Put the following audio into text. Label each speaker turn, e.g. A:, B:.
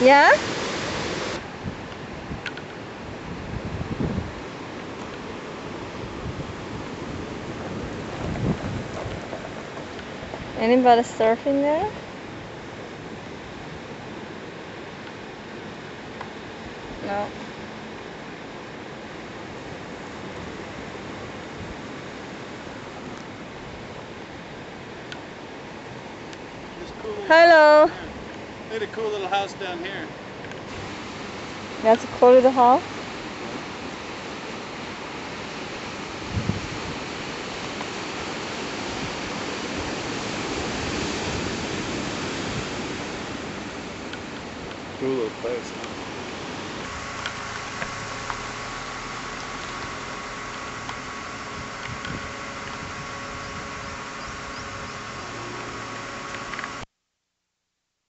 A: Yeah? Anybody surfing there? No. Hello.
B: House down. Look at a cool little house down here.
A: That's a cool little house.
B: Cool little place, huh?